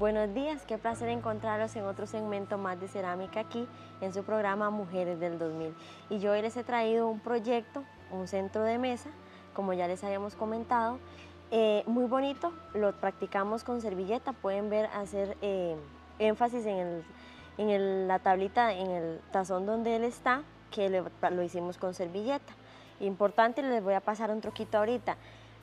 Buenos días, qué placer encontrarlos en otro segmento más de cerámica aquí en su programa Mujeres del 2000. Y yo les he traído un proyecto, un centro de mesa, como ya les habíamos comentado, eh, muy bonito, lo practicamos con servilleta, pueden ver hacer eh, énfasis en, la tablita, en el tazón donde él está, que lo hicimos con servilleta. Importante, les voy a pasar un troquito ahorita.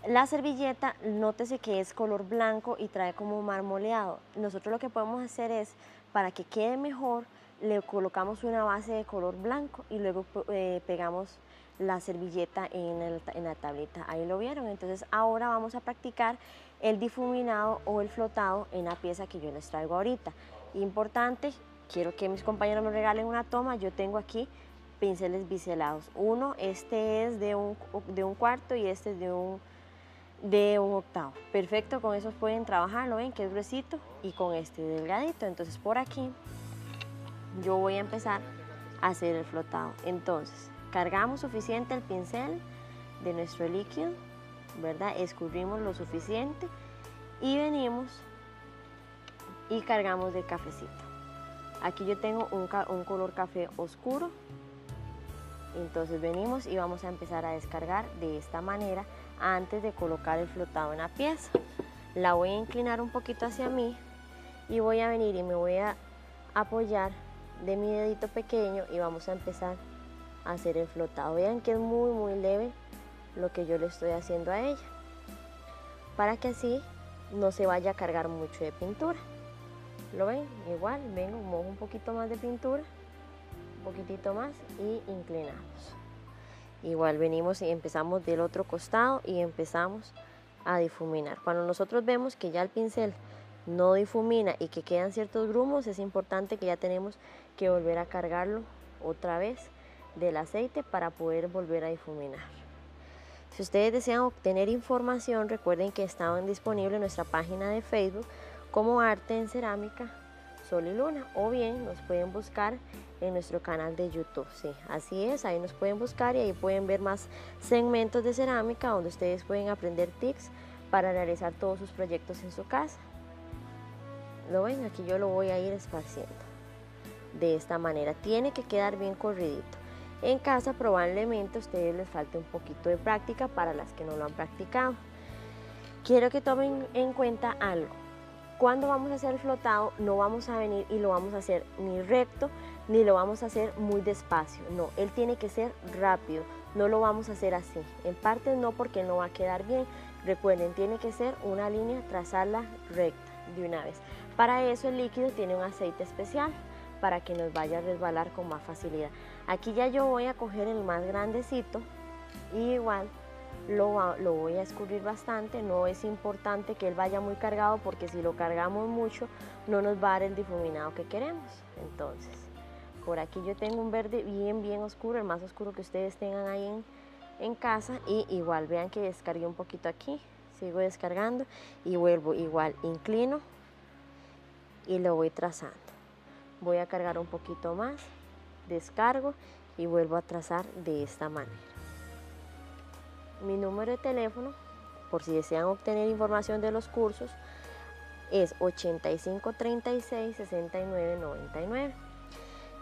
La servilleta, nótese que es color blanco y trae como marmoleado. Nosotros lo que podemos hacer es, para que quede mejor, le colocamos una base de color blanco y luego eh, pegamos la servilleta en, la tableta. Ahí lo vieron. Entonces ahora vamos a practicar el difuminado o el flotado en la pieza que yo les traigo ahorita. Importante, quiero que mis compañeros me regalen una toma. Yo tengo aquí pinceles biselados. Uno, este es de un, de un cuarto y este es de un de un octavo. Perfecto, con esos pueden trabajar, ¿lo ven? Que es gruesito y con este delgadito. Entonces por aquí yo voy a empezar a hacer el flotado. Entonces, cargamos suficiente el pincel de nuestro líquido, ¿verdad? Escurrimos lo suficiente y venimos y cargamos de cafecito. Aquí yo tengo un, un color café oscuro, entonces venimos y vamos a empezar a descargar de esta manera antes de colocar el flotado en la pieza. La voy a inclinar un poquito hacia mí y voy a venir y me voy a apoyar de mi dedito pequeño y vamos a empezar a hacer el flotado. Vean que es muy muy leve lo que yo le estoy haciendo a ella para que así no se vaya a cargar mucho de pintura. ¿Lo ven? Igual, vengo, mojo un poquito más de pintura, un poquitito más y inclinamos. Igual venimos y empezamos del otro costado y empezamos a difuminar. Cuando nosotros vemos que ya el pincel no difumina y que quedan ciertos grumos, es importante que ya tenemos que volver a cargarlo otra vez del aceite para poder volver a difuminar. Si ustedes desean obtener información, recuerden que estaban disponibles en nuestra página de Facebook como Arte en Cerámica Sol y Luna o bien nos pueden buscar en nuestro canal de YouTube. Sí, así es, ahí nos pueden buscar y ahí pueden ver más segmentos de cerámica donde ustedes pueden aprender tips para realizar todos sus proyectos en su casa. Lo ven, aquí yo lo voy a ir esparciendo de esta manera. Tiene que quedar bien corridito. En casa probablemente a ustedes les falte un poquito de práctica para las que no lo han practicado. Quiero que tomen en cuenta algo. Cuando vamos a hacer el flotado no vamos a venir y lo vamos a hacer ni recto ni lo vamos a hacer muy despacio. No, él tiene que ser rápido. No lo vamos a hacer así. En parte no porque no va a quedar bien. Recuerden, tiene que ser una línea, trazarla recta de una vez. Para eso el líquido tiene un aceite especial para que nos vaya a resbalar con más facilidad. Aquí ya yo voy a coger el más grandecito y igual lo, voy a escurrir bastante, no es importante que él vaya muy cargado porque si lo cargamos mucho no nos va a dar el difuminado que queremos. Entonces, por aquí yo tengo un verde bien, bien oscuro, el más oscuro que ustedes tengan ahí en, en casa y igual vean que descargué un poquito aquí, sigo descargando y vuelvo igual, inclino y lo voy trazando. Voy a cargar un poquito más, descargo y vuelvo a trazar de esta manera. Mi número de teléfono, por si desean obtener información de los cursos, es 8536 6999.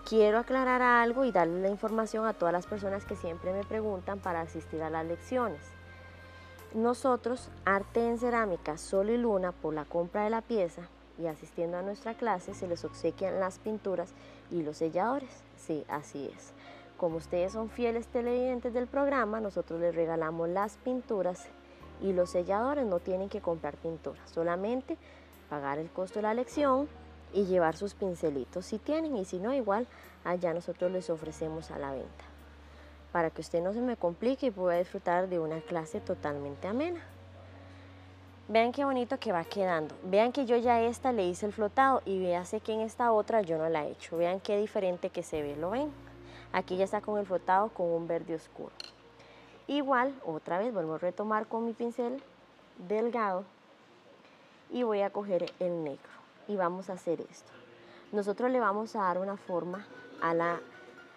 Quiero aclarar algo y darle la información a todas las personas que siempre me preguntan para asistir a las lecciones. Nosotros, Arte en Cerámica Sol y Luna, por la compra de la pieza y asistiendo a nuestra clase, se les obsequian las pinturas y los selladores. Sí, así es. Como ustedes son fieles televidentes del programa, nosotros les regalamos las pinturas y los selladores no tienen que comprar pintura, solamente pagar el costo de la lección y llevar sus pincelitos si tienen y si no igual allá nosotros les ofrecemos a la venta para que usted no se me complique y pueda disfrutar de una clase totalmente amena. Vean qué bonito que va quedando. Vean que yo ya esta le hice el flotado y véase que en esta otra yo no la he hecho. Vean qué diferente que se ve, ¿lo ven? Aquí ya está con el flotado con un verde oscuro. Igual, otra vez vuelvo a retomar con mi pincel delgado y voy a coger el negro y vamos a hacer esto. Nosotros le vamos a dar una forma a la,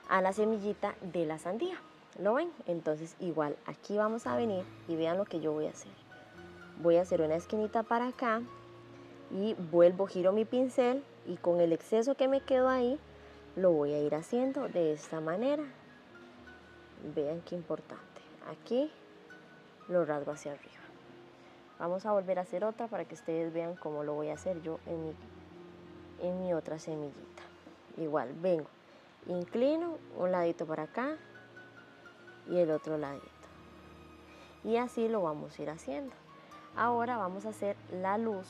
a la semillita de la sandía. ¿Lo ven? Entonces igual aquí vamos a venir y vean lo que yo voy a hacer. Voy a hacer una esquinita para acá, y vuelvo, giro mi pincel y con el exceso que me quedó ahí, lo voy a ir haciendo de esta manera. Vean qué importante. Aquí lo rasgo hacia arriba. Vamos a volver a hacer otra para que ustedes vean cómo lo voy a hacer yo en mi, en mi otra semillita. Igual, vengo, inclino un ladito para acá y el otro ladito. Y así lo vamos a ir haciendo. Ahora vamos a hacer la luz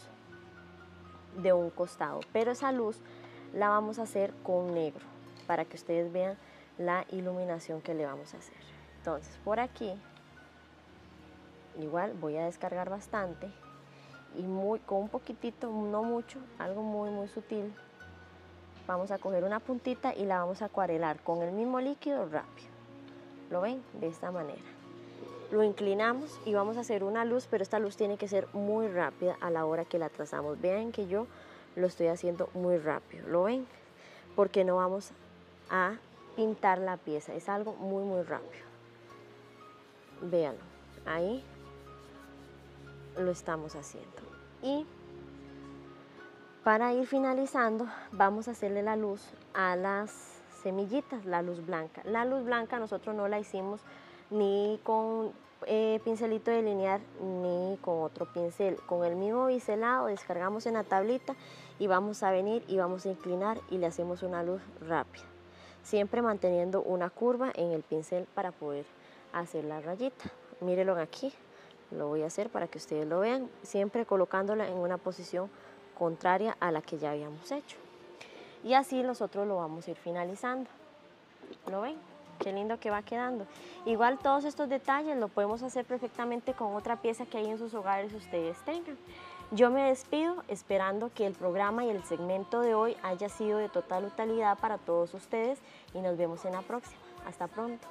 de un costado, pero esa luz la vamos a hacer con negro para que ustedes vean la iluminación que le vamos a hacer. Entonces, por aquí igual voy a descargar bastante y muy, con un poquitito, no mucho, algo muy muy sutil. Vamos a coger una puntita y la vamos a acuarelar con el mismo líquido rápido. ¿Lo ven? De esta manera. Lo inclinamos y vamos a hacer una luz, pero esta luz tiene que ser muy rápida a la hora que la trazamos. Vean que yo lo estoy haciendo muy rápido. ¿Lo ven? Porque no vamos a pintar la pieza. Es algo muy muy rápido. Véanlo. Ahí lo estamos haciendo. Y para ir finalizando, vamos a hacerle la luz a las semillitas, la luz blanca. La luz blanca nosotros no la hicimos ni con eh, pincelito de delinear ni con otro pincel. Con el mismo biselado descargamos en la tablita y vamos a venir y vamos a inclinar y le hacemos una luz rápida. Siempre manteniendo una curva en el pincel para poder hacer la rayita. Mírenlo aquí, lo voy a hacer para que ustedes lo vean, siempre colocándola en una posición contraria a la que ya habíamos hecho. Y así nosotros lo vamos a ir finalizando. ¿Lo ven? Qué lindo que va quedando. Igual todos estos detalles lo podemos hacer perfectamente con otra pieza que hay en sus hogares ustedes tengan. Yo me despido esperando que el programa y el segmento de hoy haya sido de total utilidad para todos ustedes y nos vemos en la próxima. Hasta pronto.